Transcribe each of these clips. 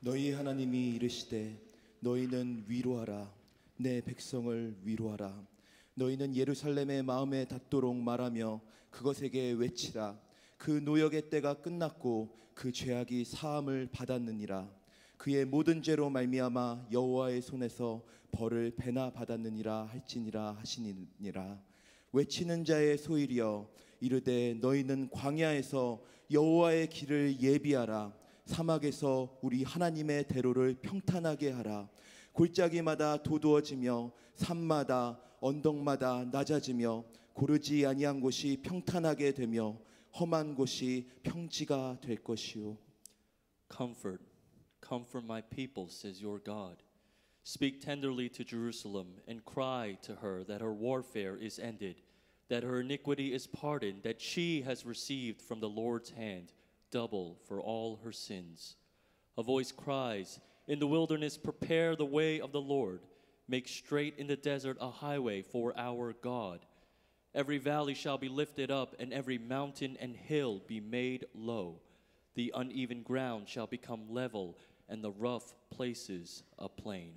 너희 하나님이 이르시되 너희는 위로하라. 내 백성을 위로하라. 너희는 예루살렘의 마음에 닿도록 말하며 그것에게 외치라. 그 노역의 때가 끝났고 그 죄악이 사함을 받았느니라. 그의 모든 죄로 말미암아 여호와의 손에서 벌을 배나 받았느니라 할지니라 하시니라. 외치는 자의 소일이여 이르되 너희는 광야에서 여호와의 길을 예비하라 사막에서 우리 하나님의 대로를 평탄하게 하라 골짜기마다 도두어지며 산마다 언덕마다 낮아지며 고르지 아니한 곳이 평탄하게 되며 험한 곳이 평지가 될 것이요 Comfort, comfort my people, says your God. Speak tenderly to Jerusalem and cry to her that her warfare is ended, that her iniquity is pardoned, that she has received from the Lord's hand double for all her sins. A voice cries, In the wilderness, prepare the way of the Lord, make straight in the desert a highway for our God. Every valley shall be lifted up, and every mountain and hill be made low. The uneven ground shall become level, and the rough places a plain.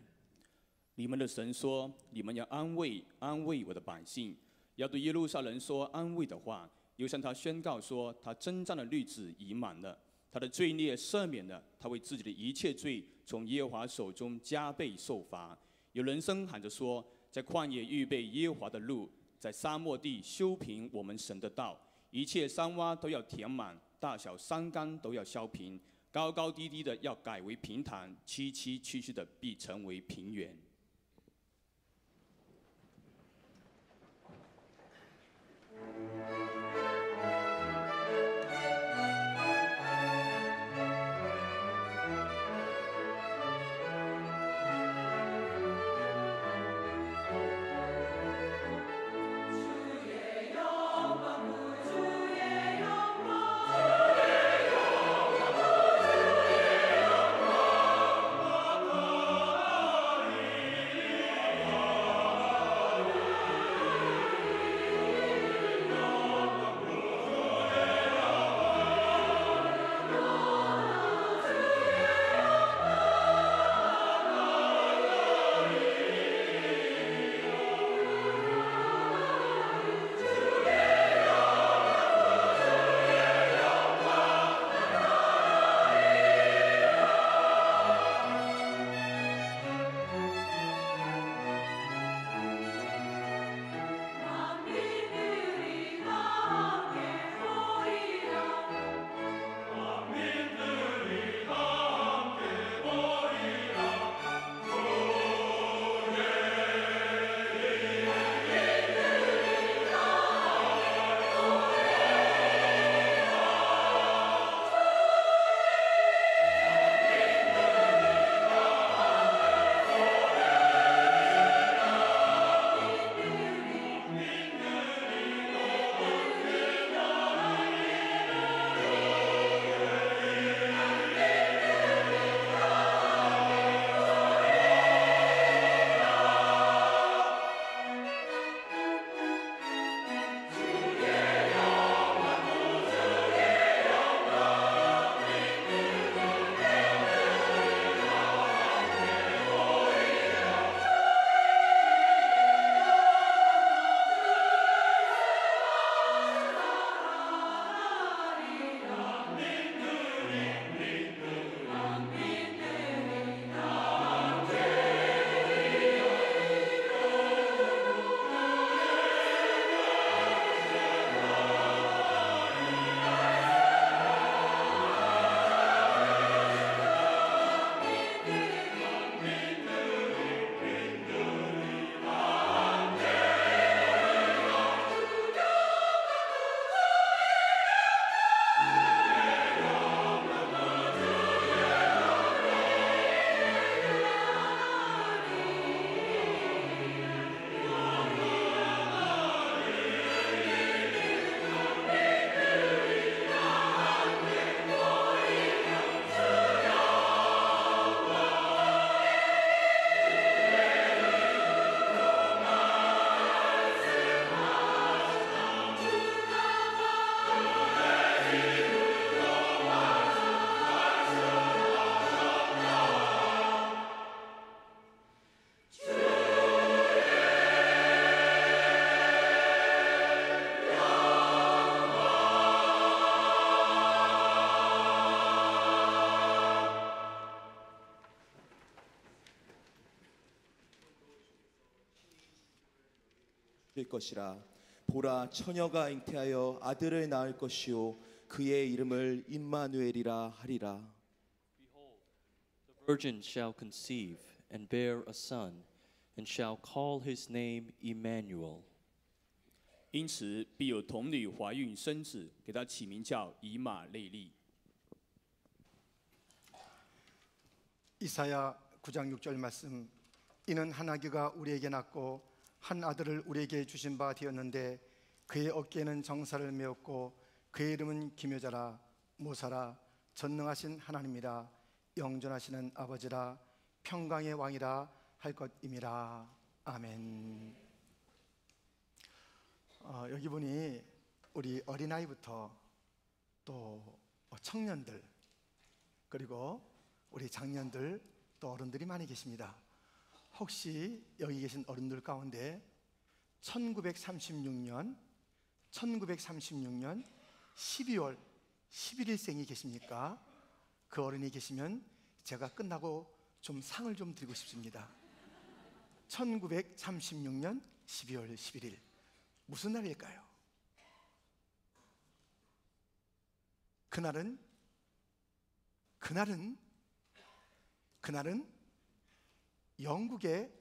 你们的神说：“你们要安慰安慰我的百姓，要对耶路撒冷说安慰的话， 又向他宣告说，他征战的日子已满了，他的罪孽赦免了，他为自己的一切罪从耶和华手中加倍受罚。有人声喊着说，在旷野预备耶和华的路，在沙漠地修平我们神的道，一切山洼都要填满，大小山冈都要削平，高高低低的要改为平坦，崎崎岖岖的必成为平原。” 것이라 보라 처녀가 잉태하여 아들을 낳을 것이요 그의 이름을 임마누엘이라 하리라 The virgin shall conceive and bear a son, and shall call his name Emmanuel. 因此必有童女怀孕生子，给他起名叫以马内利。 이사야 9장 6절 말씀 이는 한 아기가 우리에게 낳고 한 아들을 우리에게 주신 바 되었는데 그의 어깨에는 정사를 메었고 그의 이름은 기묘자라 모사라 전능하신 하나님이라 영존하시는 아버지라 평강의 왕이라 할 것임이라 아멘. 어, 여기 보니 우리 어린아이부터 또 청년들 그리고 우리 장년들 또 어른들이 많이 계십니다. 혹시 여기 계신 어른들 가운데 1936년 1936년 12월 11일생이 계십니까? 그 어른이 계시면 제가 끝나고 좀 상을 좀 드리고 싶습니다. 1936년 12월 11일 무슨 날일까요? 그날은 그날은 그날은 영국의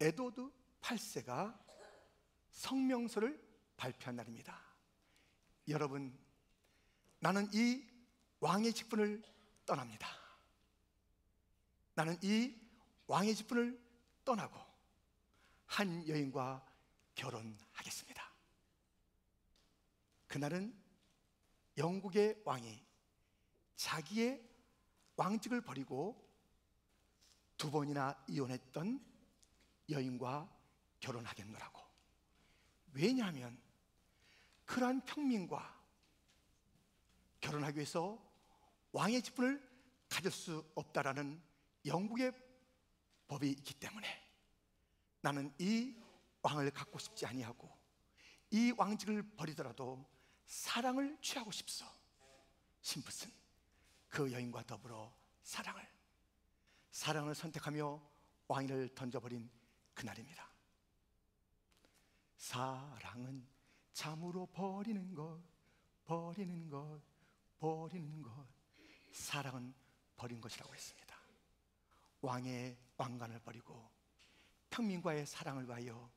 에드워드 8세가 성명서를 발표한 날입니다. 여러분, 나는 이 왕의 직분을 떠납니다. 나는 이 왕의 직분을 떠나고 한 여인과 결혼하겠습니다. 그날은 영국의 왕이 자기의 왕직을 버리고 두 번이나 이혼했던 여인과 결혼하겠노라고. 왜냐하면 그러한 평민과 결혼하기 위해서 왕의 직분을 가질 수 없다라는 영국의 법이 있기 때문에 나는 이 왕을 갖고 싶지 아니하고 이 왕직을 버리더라도 사랑을 취하고 싶소. 심풋은 그 여인과 더불어 사랑을 사랑을 선택하며 왕위를 던져버린 그날입니다. 사랑은 참으로 버리는 것, 버리는 것, 버리는 것. 사랑은 버린 것이라고 했습니다. 왕의 왕관을 버리고 평민과의 사랑을 위하여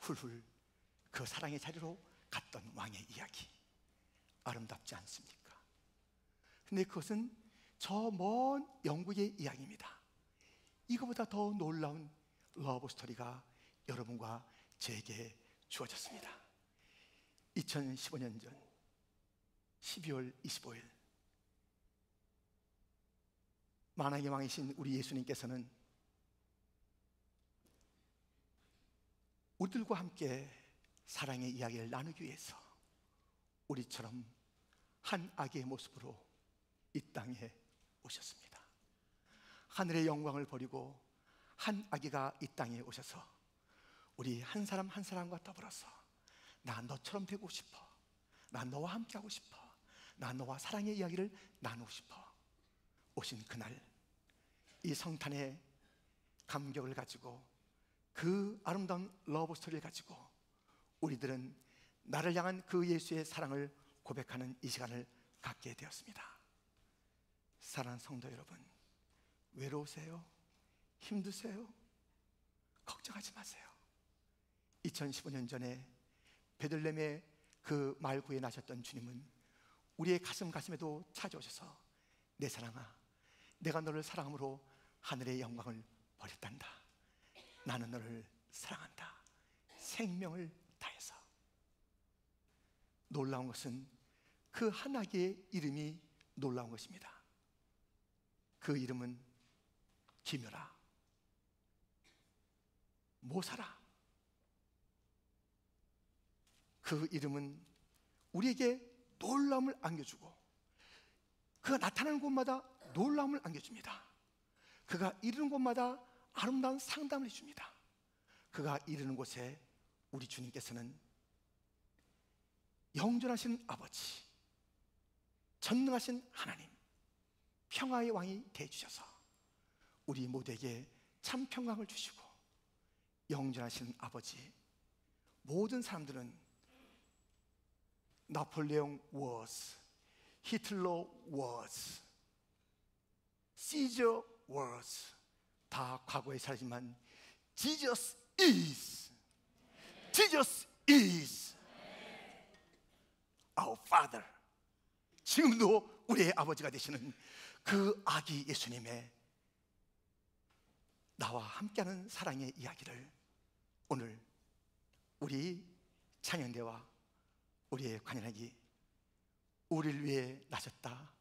훌훌 그 사랑의 자리로 갔던 왕의 이야기. 아름답지 않습니까? 근데 그것은 저 먼 영국의 이야기입니다. 이거보다 더 놀라운 러브 스토리가 여러분과 제게 주어졌습니다. 2015년 전 12월 25일 만왕의 왕이신 우리 예수님께서는 우리들과 함께 사랑의 이야기를 나누기 위해서 우리처럼 한 아기의 모습으로 이 땅에 오셨습니다. 하늘의 영광을 버리고 한 아기가 이 땅에 오셔서 우리 한 사람 한 사람과 더불어서 나 너처럼 되고 싶어. 나 너와 함께 하고 싶어. 나 너와 사랑의 이야기를 나누고 싶어. 오신 그날 이 성탄의 감격을 가지고 그 아름다운 러브 스토리를 가지고 우리들은 나를 향한 그 예수의 사랑을 고백하는 이 시간을 갖게 되었습니다. 사랑하는 성도 여러분, 외로우세요? 힘드세요? 걱정하지 마세요. 2015년 전에 베들렘의 그 말구에 나셨던 주님은 우리의 가슴 가슴에도 찾아오셔서 내 사랑아, 내가 너를 사랑함으로 하늘의 영광을 버렸단다. 나는 너를 사랑한다. 생명을 다해서. 놀라운 것은 그 하나님의 이름이 놀라운 것입니다. 그 이름은 기묘라, 모사라. 그 이름은 우리에게 놀라움을 안겨주고 그가 나타나는 곳마다 놀라움을 안겨줍니다. 그가 이르는 곳마다 아름다운 상담을 해줍니다. 그가 이르는 곳에 우리 주님께서는 영존하신 아버지, 전능하신 하나님, 평화의 왕이 되주셔서 우리 모두에게 참 평강을 주시고 영존하신 아버지, 모든 사람들은 나폴레옹 was, 히틀러 was, 시저 was 다 과거에 살지만 Jesus is, Jesus is our Father. 지금도 우리의 아버지가 되시는 그 아기 예수님의 나와 함께하는 사랑의 이야기를 오늘 우리 찬양대와 우리의 관현악이 우리를 위해 나셨다.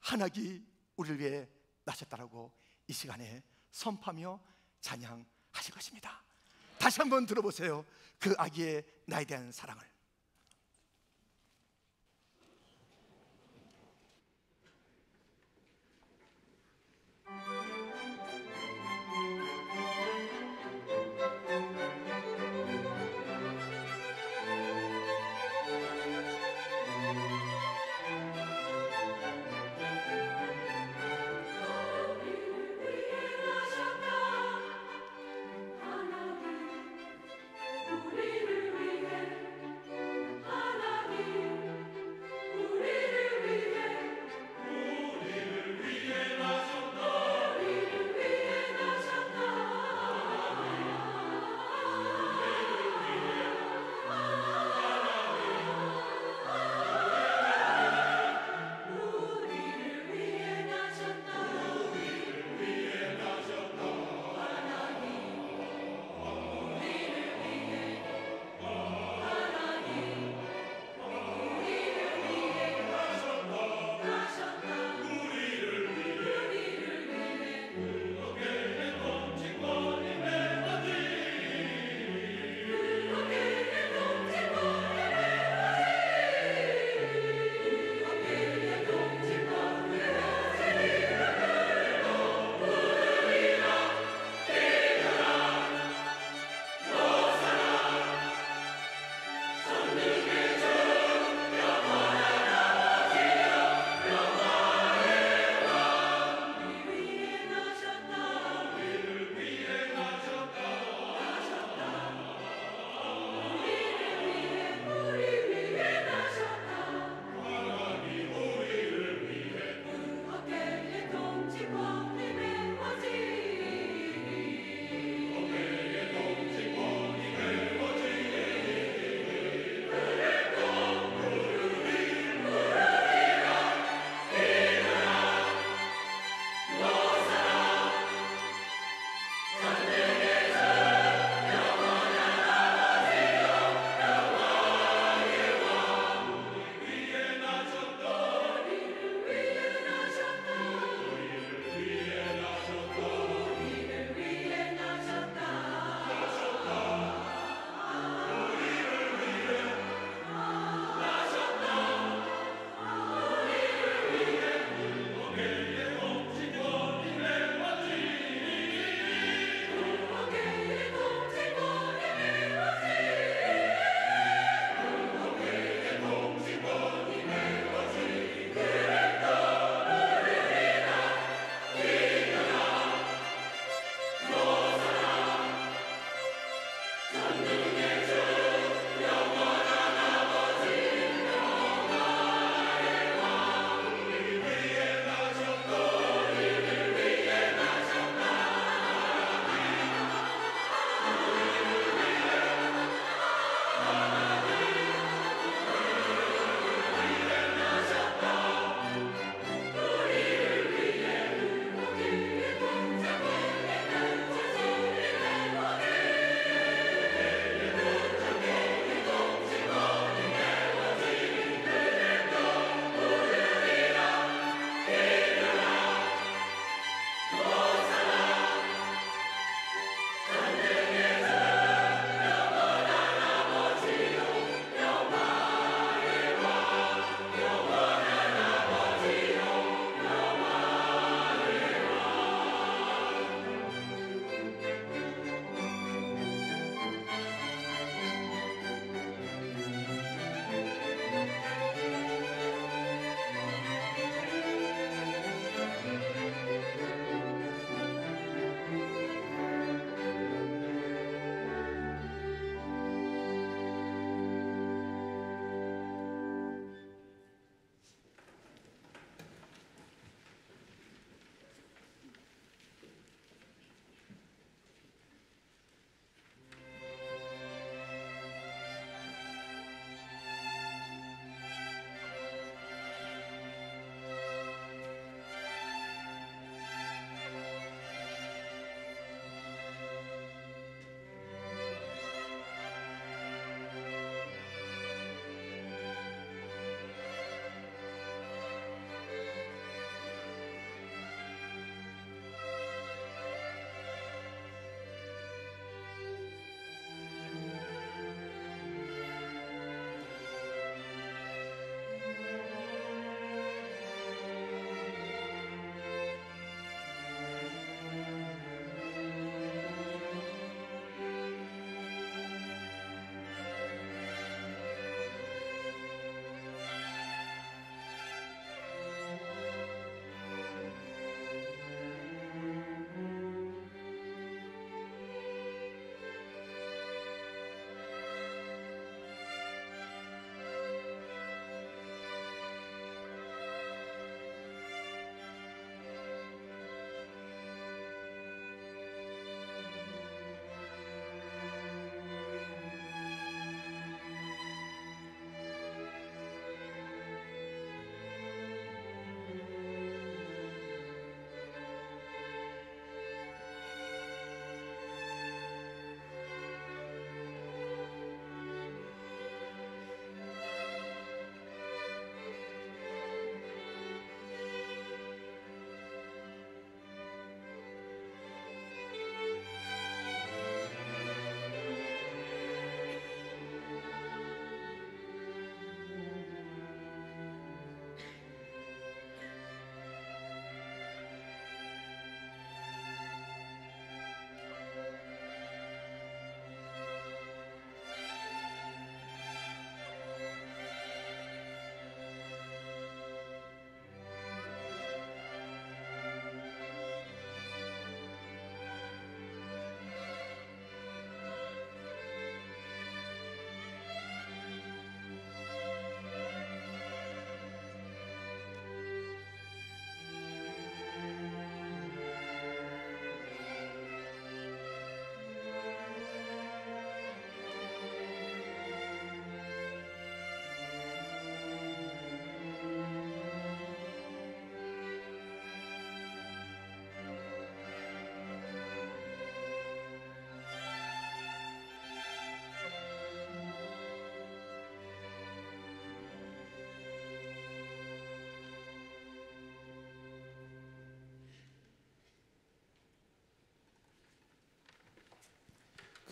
한악이 우리를 위해 나셨다라고 이 시간에 선포하며 찬양하실 것입니다. 다시 한번 들어보세요. 그 아기의 나에 대한 사랑을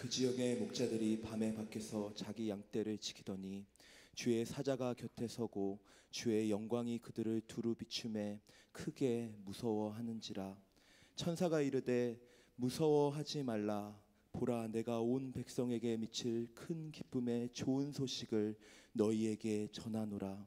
그 지역의 목자들이 밤에 밖에서 자기 양떼를 지키더니 주의 사자가 곁에 서고 주의 영광이 그들을 두루 비춤에 크게 무서워하는지라. 천사가 이르되 무서워하지 말라. 보라 내가 온 백성에게 미칠 큰 기쁨의 좋은 소식을 너희에게 전하노라.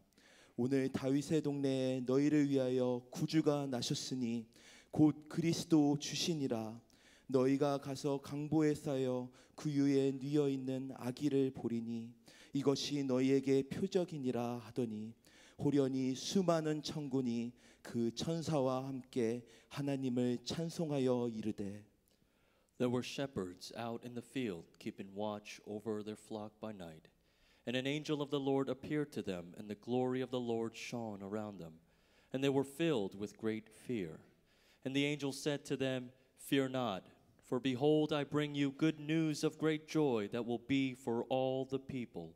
오늘 다윗의 동네에 너희를 위하여 구주가 나셨으니 곧 그리스도 주시니라 너희가 가서 강보에 쌓여 그 위에 뉘어 있는 아기를 보리니 이것이 너희에게 표적이니라 하더니 호련히 수많은 천군이 그 천사와 함께 하나님을 찬송하여 이르되 There were shepherds out in the field, keeping watch over their flock by night. And an angel of the Lord appeared to them, and the glory of the Lord shone around them. And they were filled with great fear. And the angel said to them, Fear not, for behold, I bring you good news of great joy that will be for all the people.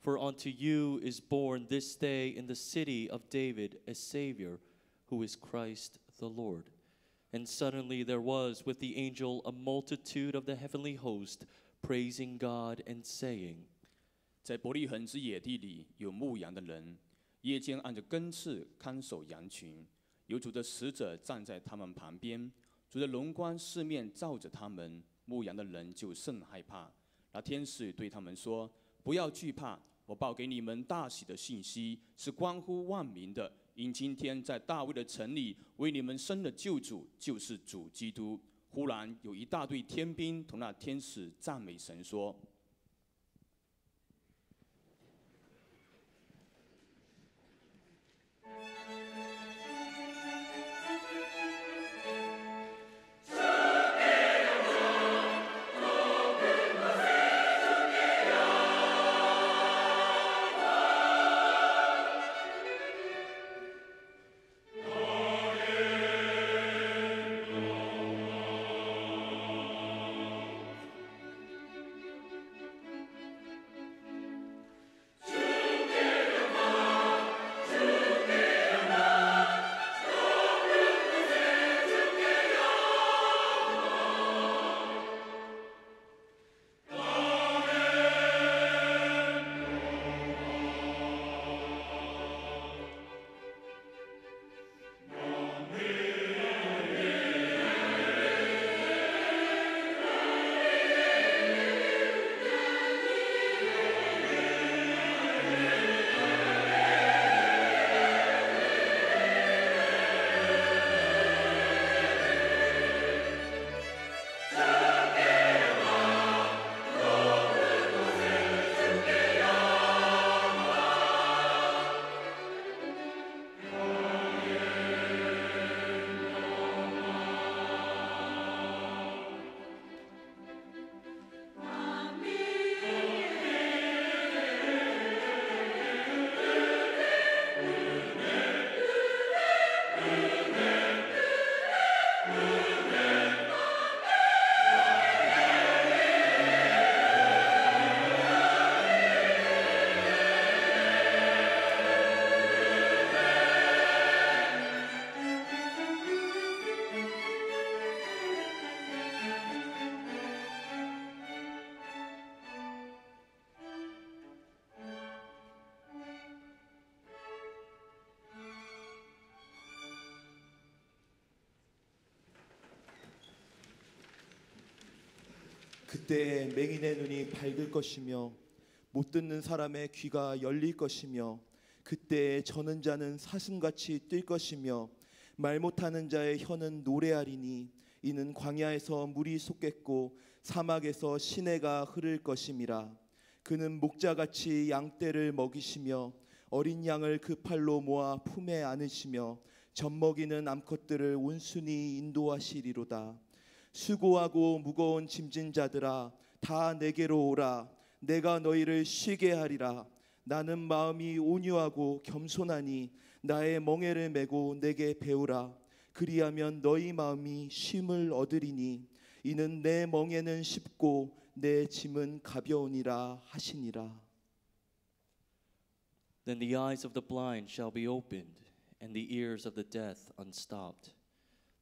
For unto you is born this day in the city of David a Savior, who is Christ the Lord. And suddenly there was with the angel a multitude of the heavenly host, praising God and saying, 在伯利恒之野地里有牧羊的人，夜间按着更次看守羊群，有主的使者站在他们旁边， 主的荣光四面照着他们，牧羊的人就甚害怕。那天使对他们说：“不要惧怕，我报给你们大喜的信息，是关乎万民的。因今天在大卫的城里为你们生的救主，就是主基督。”忽然有一大队天兵同那天使赞美神说。 그때 맹인의 눈이 밝을 것이며 못 듣는 사람의 귀가 열릴 것이며 그때 저는 자는 사슴같이 뛸 것이며 말 못하는 자의 혀는 노래하리니 이는 광야에서 물이 솟겠고 사막에서 시내가 흐를 것임이라. 그는 목자같이 양떼를 먹이시며 어린 양을 그 팔로 모아 품에 안으시며 젖먹이는 암컷들을 온순히 인도하시리로다 수고하고 무거운 짐진 자들아 다 내게로 오라. 내가 너희를 쉬게 하리라. 나는 마음이 온유하고 겸손하니 나의 멍에를 메고 내게 배우라. 그리하면 너희 마음이 쉼을 얻으리니 이는 내 멍에는 쉽고 내 짐은 가벼우니라 하시니라. Then the eyes of the blind shall be opened, and the ears of the deaf unstopped.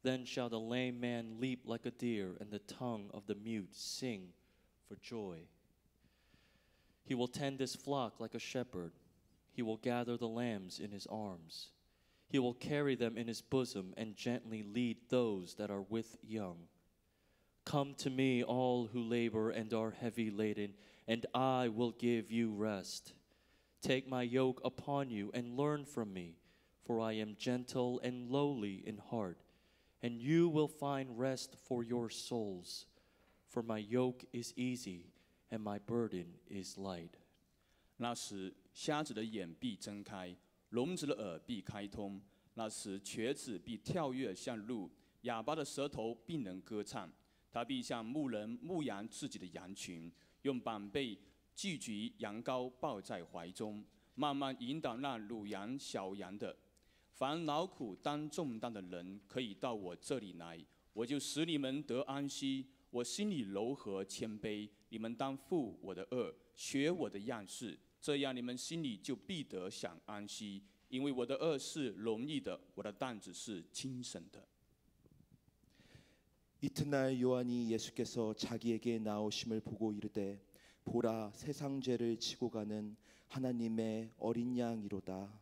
Then shall the lame man leap like a deer, and the tongue of the mute sing for joy. He will tend his flock like a shepherd. He will gather the lambs in his arms. He will carry them in his bosom and gently lead those that are with young. Come to me, all who labor and are heavy laden, and I will give you rest. Take my yoke upon you and learn from me, for I am gentle and lowly in heart, and you will find rest for your souls. For my yoke is easy and my burden is light. 那时，瞎子的眼必睁开，聋子的耳必开通。那时，瘸子必跳跃像鹿，哑巴的舌头必能歌唱。他必像牧人牧羊自己的羊群，用板背聚集羊羔，抱在怀中，慢慢引导那乳羊小羊的。凡劳苦担重担的人，可以到我这里来，我就使你们得安息。我心里柔和谦卑，你们当负我的恶，学我的样式，这样你们心里就必得享安息。因为我的恶是容易的，我的担子是轻省的。 이튿날 요한이 예수께서 자기에게 나오심을 보고 이르되 보라 세상 죄를 지고 가는 하나님의 어린 양이로다.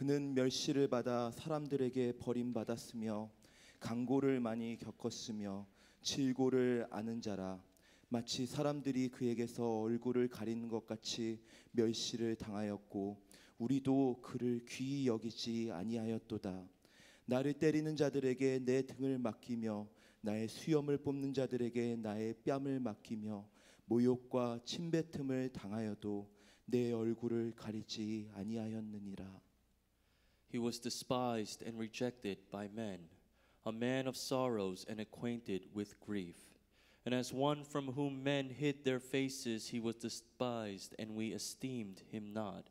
그는 멸시를 받아 사람들에게 버림받았으며 강고를 많이 겪었으며 질고를 아는 자라. 마치 사람들이 그에게서 얼굴을 가리는 것 같이 멸시를 당하였고 우리도 그를 귀히 여기지 아니하였도다. 나를 때리는 자들에게 내 등을 맡기며 나의 수염을 뽑는 자들에게 나의 뺨을 맡기며 모욕과 침뱉음을 당하여도 내 얼굴을 가리지 아니하였느니라 He was despised and rejected by men, a man of sorrows and acquainted with grief. And as one from whom men hid their faces, he was despised, and we esteemed him not.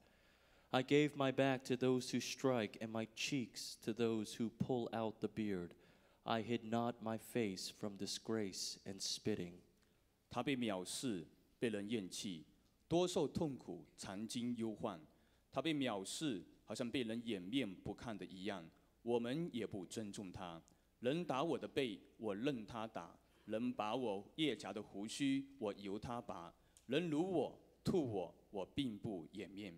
I gave my back to those who strike, and my cheeks to those who pull out the beard. I hid not my face from disgrace and spitting. 他被藐视，被人厌弃，多受痛苦，常经忧患。他被藐视， 好像被人掩面不看的一样。我们也不尊重他。人打我的背，我任他打；人拔我腋下的胡须，我由他拔；人辱我、吐我，我并不掩面。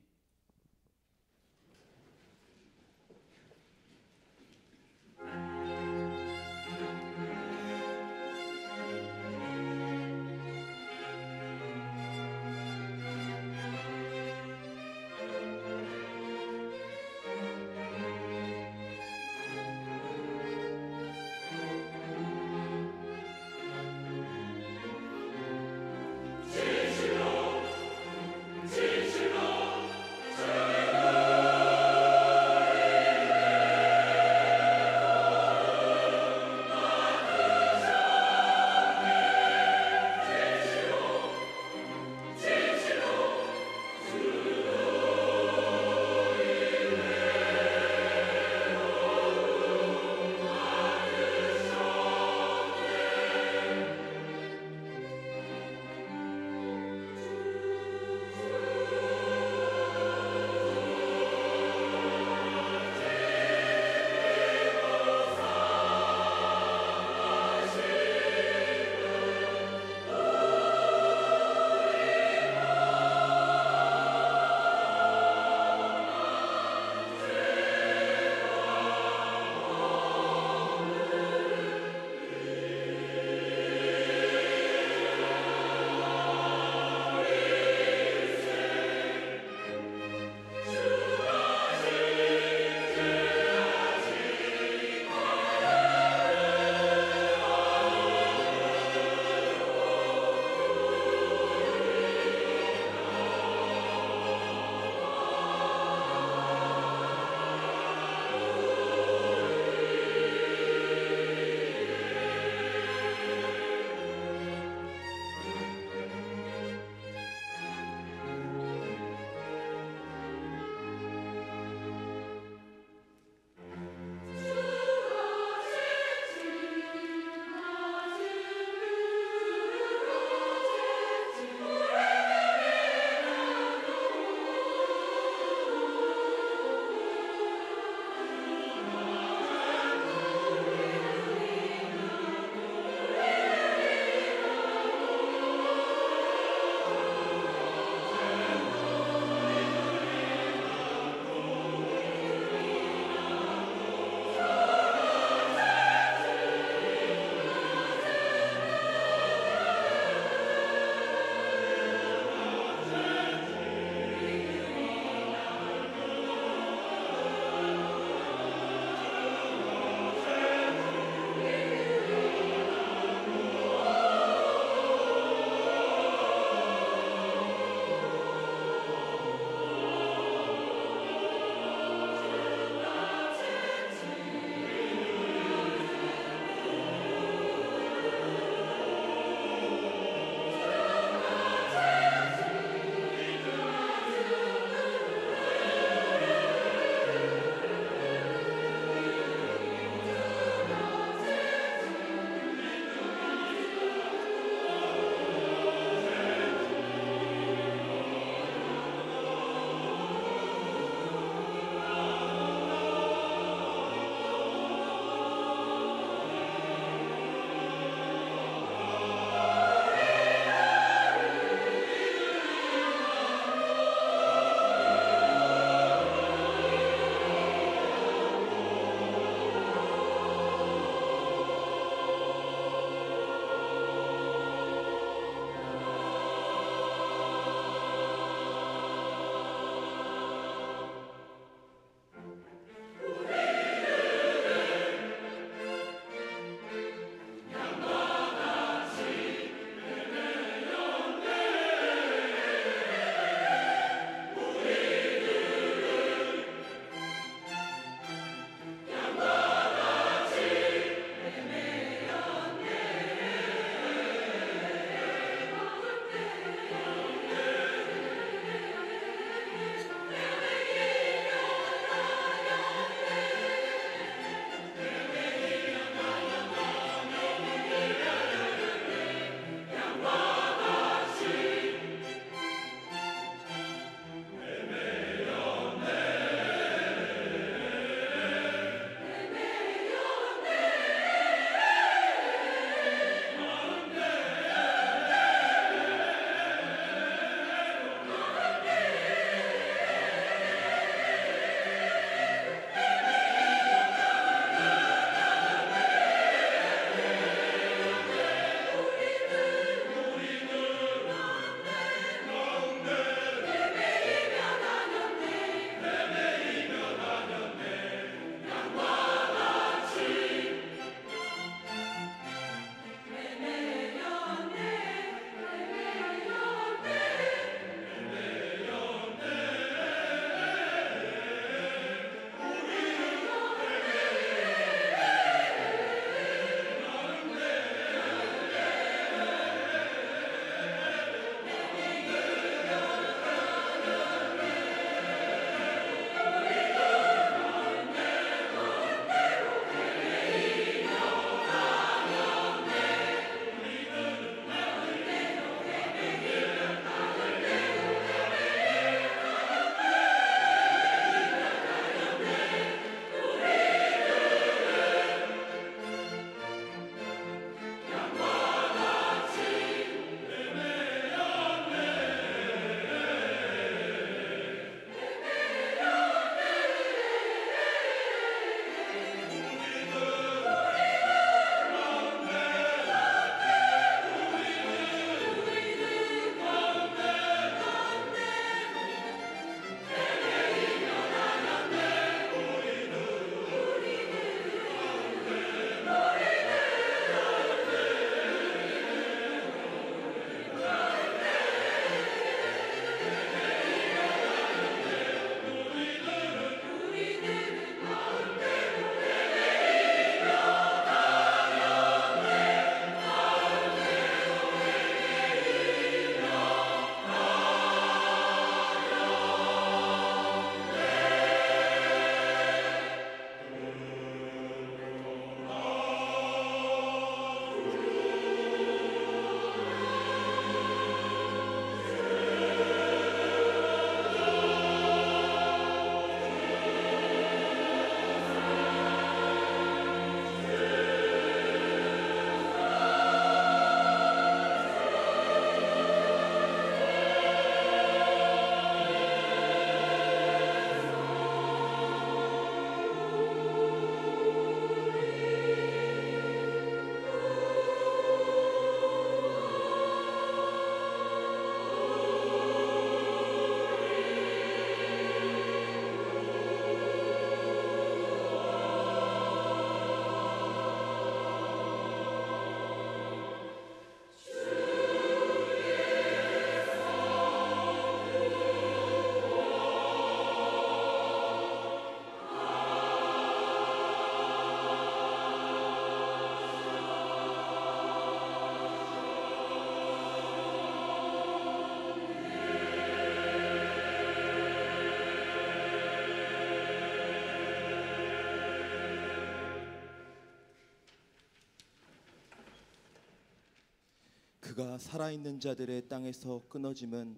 그가 살아있는 자들의 땅에서 끊어짐은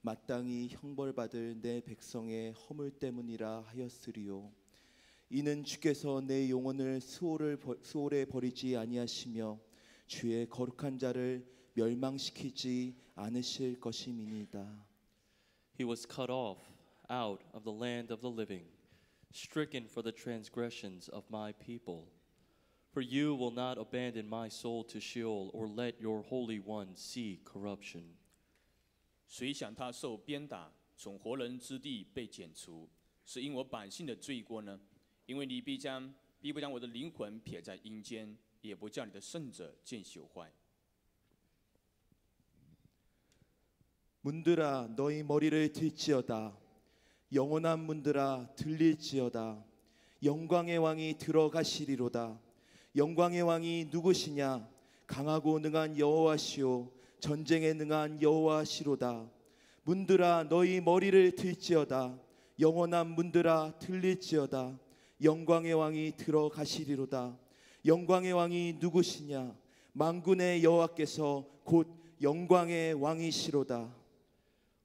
마땅히 형벌받을 내 백성의 허물 때문이라 하였으리요 이는 주께서 내 영혼을 버- 수월에 버리지 아니하시며 주의 거룩한 자를 멸망시키지 않으실 것임이니이다 He was cut off out of the land of the living, stricken for the transgressions of my people. For you will not abandon my soul to Sheol, or let your Holy One see corruption. 谁想他受鞭打，从活人之地被剪除，是因我百姓的罪过呢？因为你必将必不将我的灵魂撇在阴间，也不叫你的圣者见朽坏。 문들아 너희 머리를 들지어다 영원한 문들아 들릴지어다 영광의 왕이 들어가시리로다 영광의 왕이 누구시냐? 강하고 능한 여호와시오. 전쟁에 능한 여호와시로다. 문들아 너희 머리를 들지어다. 영원한 문들아 들릴지어다. 영광의 왕이 들어가시리로다. 영광의 왕이 누구시냐? 만군의 여호와께서 곧 영광의 왕이시로다.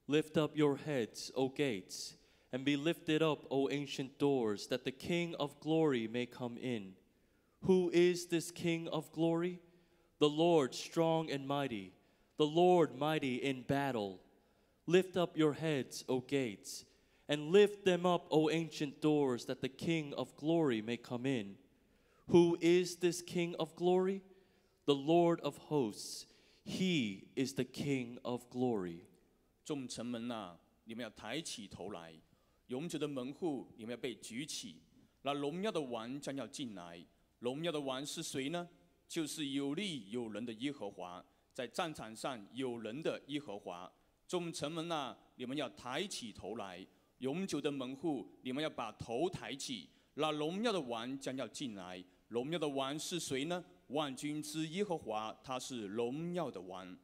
Lift up your heads, O gates, and be lifted up, O ancient doors, that the King of glory may come in. Who is this King of glory? The Lord strong and mighty, the Lord mighty in battle. Lift up your heads, O gates, and lift them up, O ancient doors, that the King of glory may come in. Who is this King of glory? The Lord of hosts. He is the King of glory. 众城门呐、你们要抬起头来；永久的门户，你们要被举起。那荣耀的王将要进来。 荣耀的王是谁呢？就是有力有人的耶和华，在战场上有人的耶和华。众臣们呐、你们要抬起头来；永久的门户，你们要把头抬起。那荣耀的王将要进来。荣耀的王是谁呢？万军之耶和华，他是荣耀的王。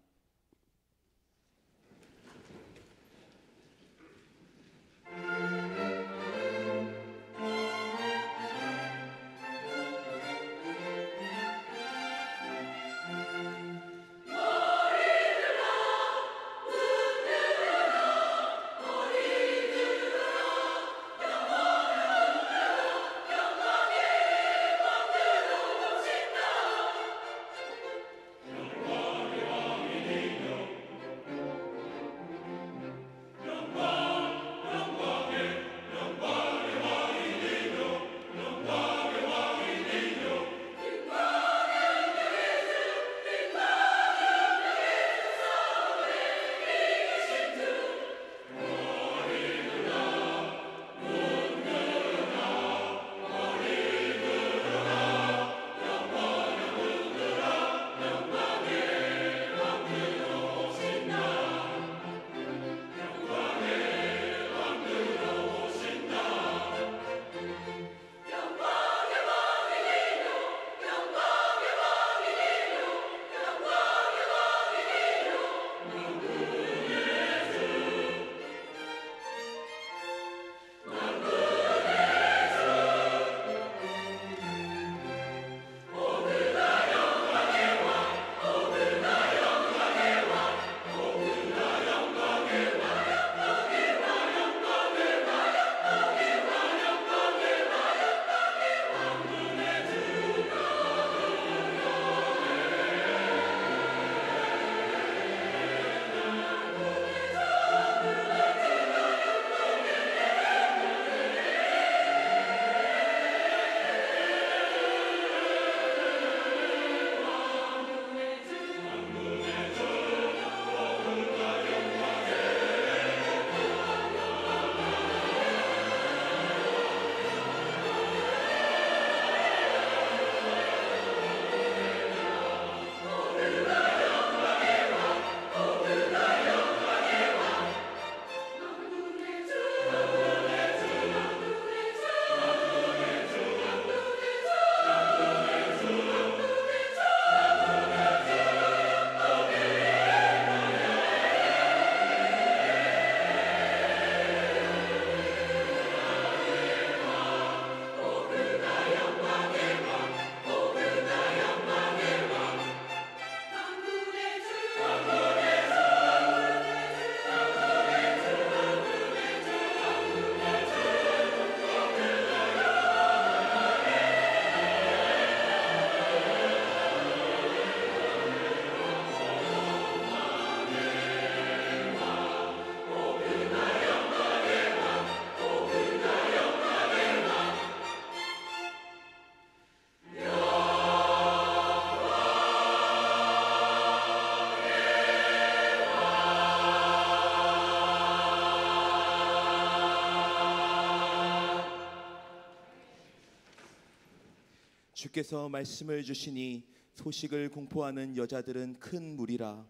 주께서 말씀을 주시니 소식을 공포하는 여자들은 큰 무리라.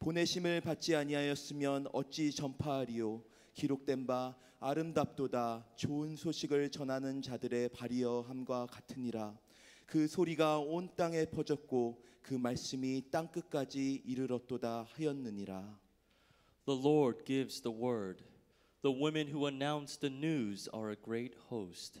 보내심을 받지 아니하였으면 어찌 전파하리요? 기록된 바 아름답도다. 좋은 소식을 전하는 자들의 발이여 함과 같으니라. 그 소리가 온 땅에 퍼졌고 그 말씀이 땅 끝까지 이르렀도다 하였느니라. The Lord gives the word. The women who announce the news are a great host.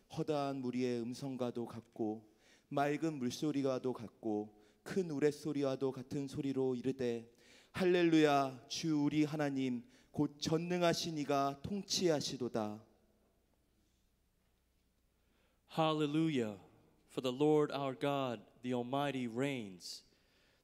허다한 무리의 음성과도 같고 맑은 물소리와도 같고 큰 우레소리와도 같은 소리로 이르되 할렐루야 주 우리 하나님 곧 전능하신 이가 통치하시도다 Hallelujah! For the Lord our God, the Almighty, reigns.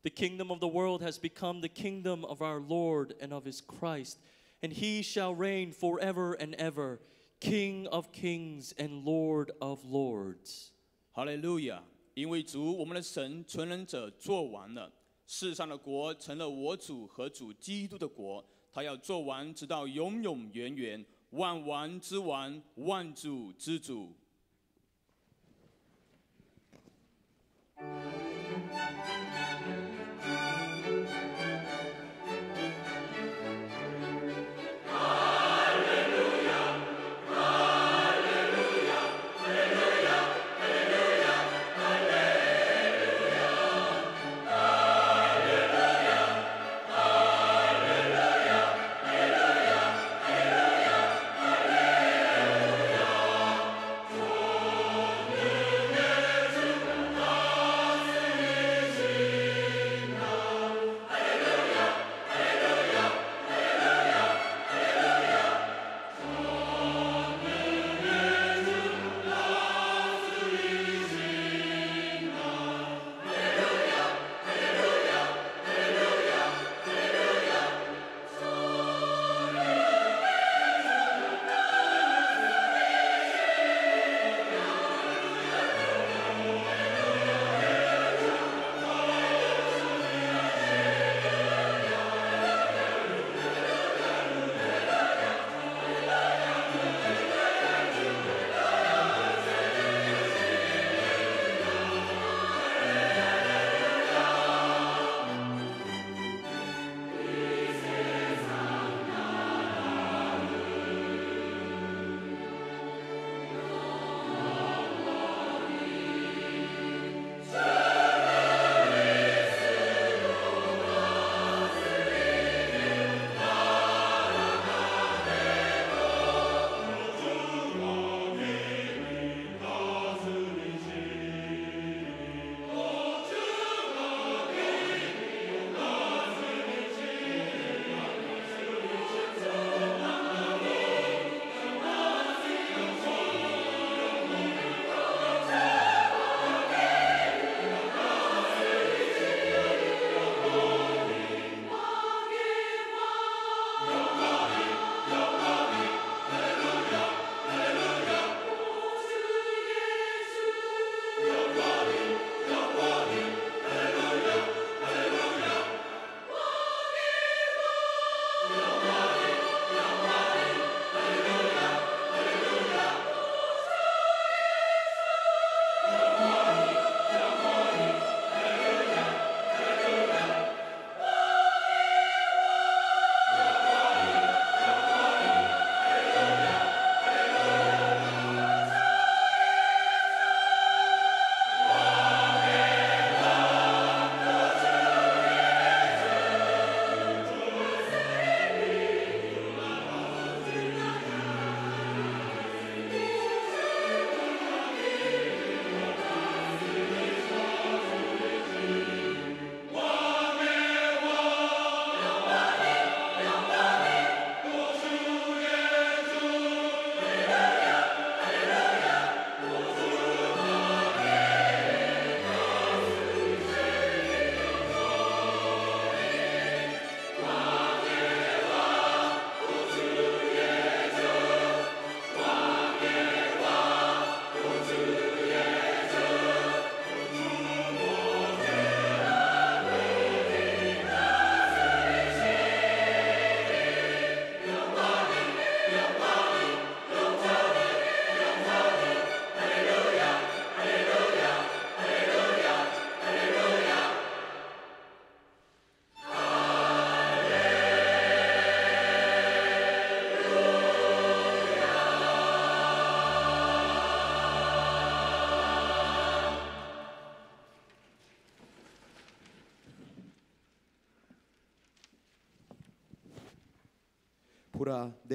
The kingdom of the world has become the kingdom of our Lord and of his Christ, and he shall reign forever and ever, King of kings and Lord of lords. 哈利路亚！因为主我们的神存忍者做完了，世上的国成了我主和主基督的国，他要做完，直到永永远远，万王之王，万主之主。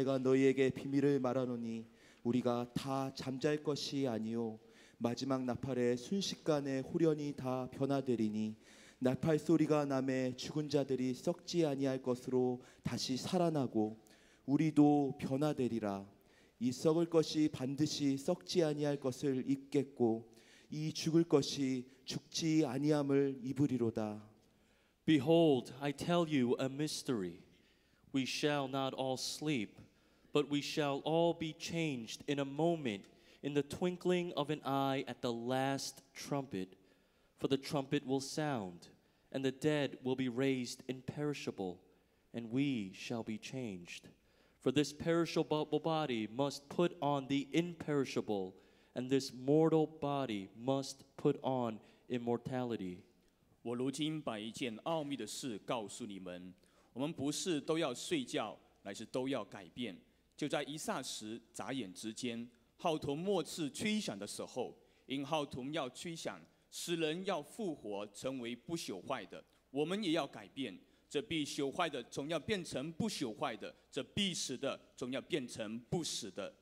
내가 너희에게 비밀을 말하노니 우리가 다 잠잘 것이 아니요. 마지막 나팔에 순식간에 홀연히 다 변화되리니 나팔 소리가 남에 죽은 자들이 썩지 아니할 것으로 다시 살아나고 우리도 변화되리라. 이 썩을 것이 반드시 썩지 아니할 것을 입겠고 이 죽을 것이 죽지 아니함을 입으리로다. Behold, I tell you a mystery. We shall not all sleep, but we shall all be changed in a moment, in the twinkling of an eye at the last trumpet. For the trumpet will sound, and the dead will be raised imperishable, and we shall be changed. For this perishable body must put on the imperishable, and this mortal body must put on immortality. 我如今把一件奥秘的事告诉你们：我们不是都要睡觉，乃是都要改变。 就在一霎时、眨眼之间，号筒末次吹响的时候，因号筒要吹响，使人要复活，成为不朽坏的。我们也要改变。这必朽坏的，总要变成不朽坏的；这必死的，总要变成不死的。